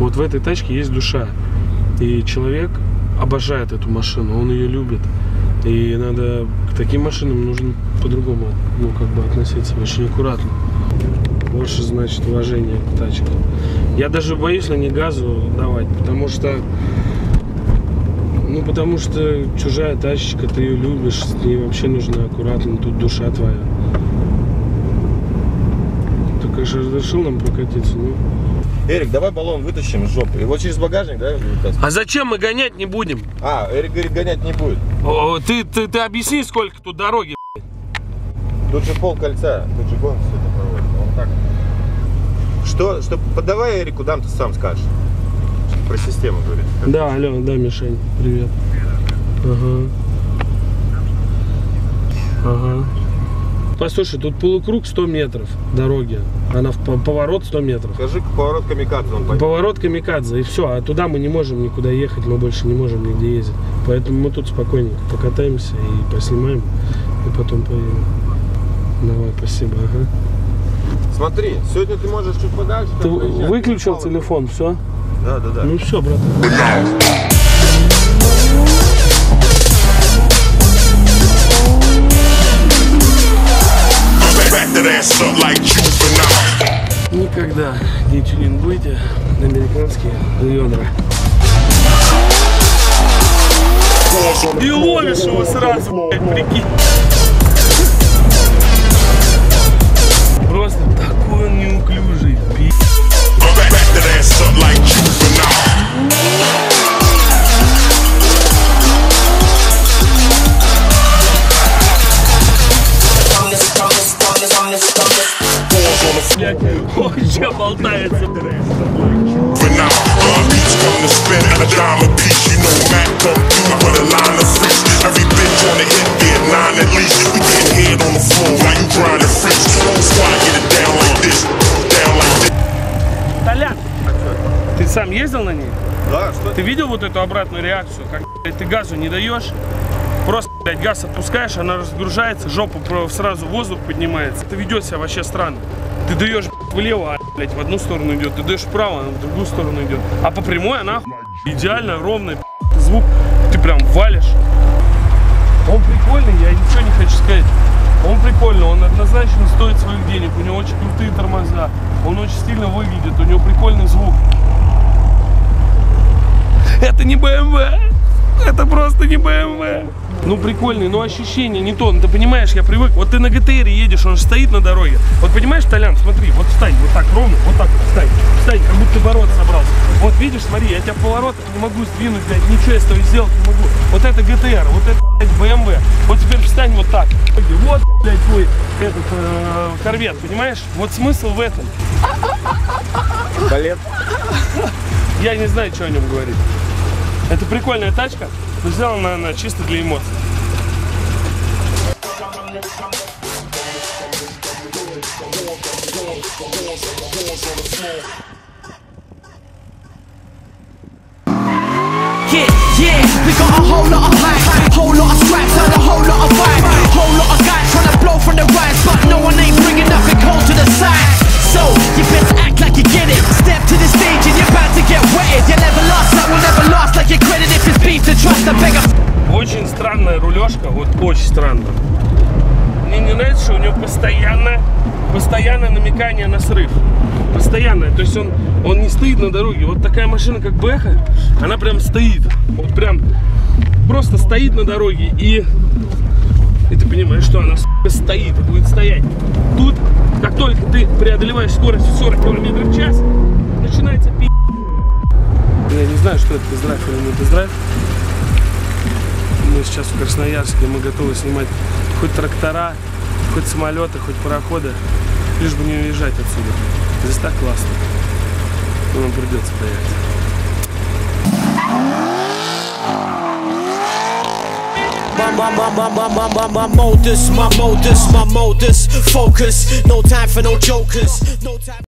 Вот в этой тачке есть душа. И человек обожает эту машину, он ее любит. И надо к таким машинам нужно по-другому ну, как бы относиться, очень аккуратно. Больше, значит, уважения к тачке. Я даже боюсь на не газу давать, потому что ну, потому что чужая тачечка, ты ее любишь, с ней вообще нужно аккуратно, тут душа твоя. Ты, конечно, разрешил нам прокатиться, ну. Эрик, давай баллон вытащим из жопы. Его через багажник, да? А зачем мы гонять не будем? А, Эрик говорит, гонять не будет. О, ты, ты, ты объясни, сколько тут дороги. Тут же пол кольца, тут же гон все это проводит. Он так. Что, что, подавай Эрику дам, ты сам скажешь. Про систему говорит. Да, алло, да, Мишень, привет. Ага. Ага. Послушай, тут полукруг 100 метров дороги. Она в по- поворот 100 метров. Скажи, поворот камикадзе он пойдет. Поворот Камикадзе, и все. А туда мы не можем никуда ехать, мы больше не можем нигде ездить. Поэтому мы тут спокойненько покатаемся и поснимаем, и потом поедем. Давай, спасибо. Ага. Смотри, сегодня ты можешь чуть подальше. Ты выключил телефон, все? Да, да, да. Ну все, брат. Никогда не тюнингуйте на американские Леонры. И ловишь его сразу, блядь, прикинь. Просто такой он неуклюжий, пи***. Back, back Блядь, болтается. Uh. Толян, ты сам ездил на ней? Да, что Ты видел вот эту обратную реакцию? Как блядь, ты газу не даешь, просто блядь, газ отпускаешь, она разгружается, жопа сразу воздух поднимается. Это ведет себя вообще странно. Ты даешь влево, а блядь, в одну сторону идет, ты даешь вправо, она в другую сторону идет. А по прямой она идеально ровный звук, ты прям валишь. Он прикольный, я ничего не хочу сказать. Он прикольный, он однозначно стоит своих денег, у него очень крутые тормоза, он очень стильно выглядит, у него прикольный звук. Это не BMW. Это просто не BMW. Ну прикольный, но ощущение не то. Ну, ты понимаешь, я привык. Вот ты на ГТР едешь, он же стоит на дороге. Вот понимаешь, Толян, смотри, вот встань, вот так ровно, вот так вот встань. Встань, как будто бороться собрался. Вот видишь, смотри, я тебя в поворотах не могу сдвинуть, блядь, ничего я с тобой сделать не могу. Вот это ГТР, вот это, блядь, BMW. Вот теперь встань вот так. Вот, блядь, твой этот э, корвет, понимаешь? Вот смысл в этом. балет? Я не знаю, что о нем говорить. Это прикольная тачка, но сделана она чисто для эмоций. Yeah, yeah, we got a whole lot of hype, whole lot of scraps and a whole lot of vibe, whole lot of guys trying to blow from the rise, but no one ain't bringing nothing cold to the странная рулежка, вот очень странно. Мне не нравится, что у него постоянно, постоянное намекание на срыв. Постоянное. То есть он, он не стоит на дороге. Вот такая машина, как Бэха, она прям стоит. Вот прям просто стоит на дороге и и ты понимаешь, что она стоит и будет стоять. Тут, как только ты преодолеваешь скорость в 40 км в час, начинается пи***. Я не знаю, что это тест-драйв или не тест-драйв. Мы сейчас в Красноярске, мы готовы снимать хоть трактора, хоть самолеты, хоть пароходы, лишь бы не уезжать отсюда. Здесь так классно. Но нам придется поехать.